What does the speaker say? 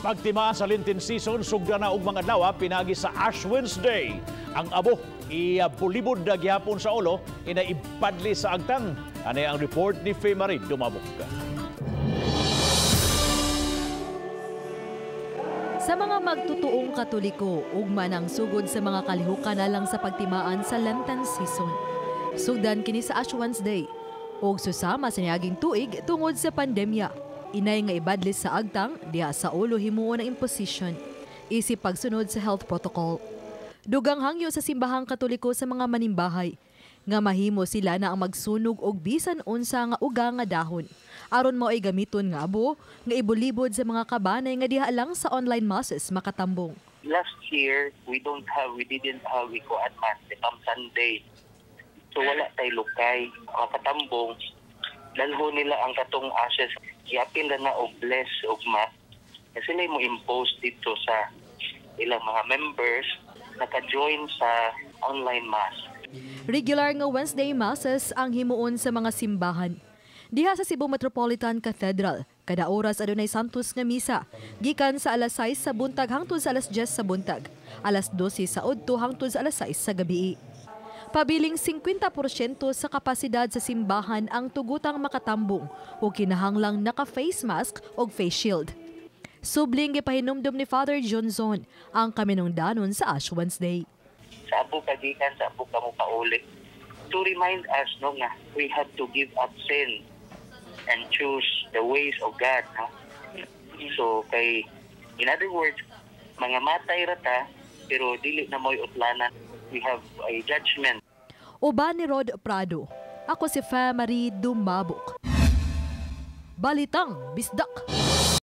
Pagtima sa Lenten season, sugda na og mga adlaw pinagi sa Ash Wednesday. Ang abo, iabulibod na gihapon sa ulo, ina ipadli sa agtang. Ano ang report ni Faye Marie Dumabok. Sa mga magtutuong katoliko, ugma ng sugod sa mga kalihukan na lang sa pagtimaan sa Lenten season. Sugdan kini sa Ash Wednesday, ug susama sa niyaging tuig tungod sa pandemya. Inay nga ibadlis sa agtang diha sa ulo himuon ang imposition. Isip pagsunod sa health protocol. Dugang hangyo sa simbahang katoliko sa mga manimbahay nga mahimo sila na ang magsunog og bisan unsa nga uga nga dahon. Aron mo ay gamiton nga abo nga ibulibod sa mga kabanay nga diha lang sa online masses makatambong. last year we don't have we didn't have we ko come Sunday. So wala tay lukay. Mga katambong dalho nila ang katong ashes iapil na na og bless og mass na sila mo impose dito sa ilang mga members naka-join sa online mass Regular nga Wednesday masses ang himuon sa mga simbahan. Diha sa Cebu Metropolitan Cathedral, kada oras adunay santos nga misa, gikan sa alas 6 sa buntag hangtod sa alas 10 sa buntag, alas 12 sa udto hangtod sa alas 6 sa gabi. Pabiling 50% sa kapasidad sa simbahan ang tugutang makatambong o kinahanglang naka-face mask o face shield. Subling gipahinumdum ni Father Johnson ang kaminungdanon sa Ash Wednesday. sa abo kagikan sa abo kamo paulit to remind us no nga we have to give up sin and choose the ways of God ha? so kay in other words mga matay rata pero dili na mo'y utlanan we have a judgment Uban ni Rod Prado. Ako si Fa Marie Dumabok. Balitang Bisdak.